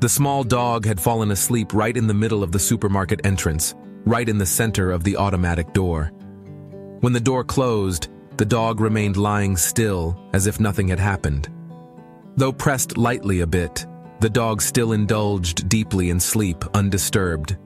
The small dog had fallen asleep right in the middle of the supermarket entrance, right in the center of the automatic door. When the door closed, the dog remained lying still, as if nothing had happened. Though pressed lightly a bit, the dog still indulged deeply in sleep, undisturbed,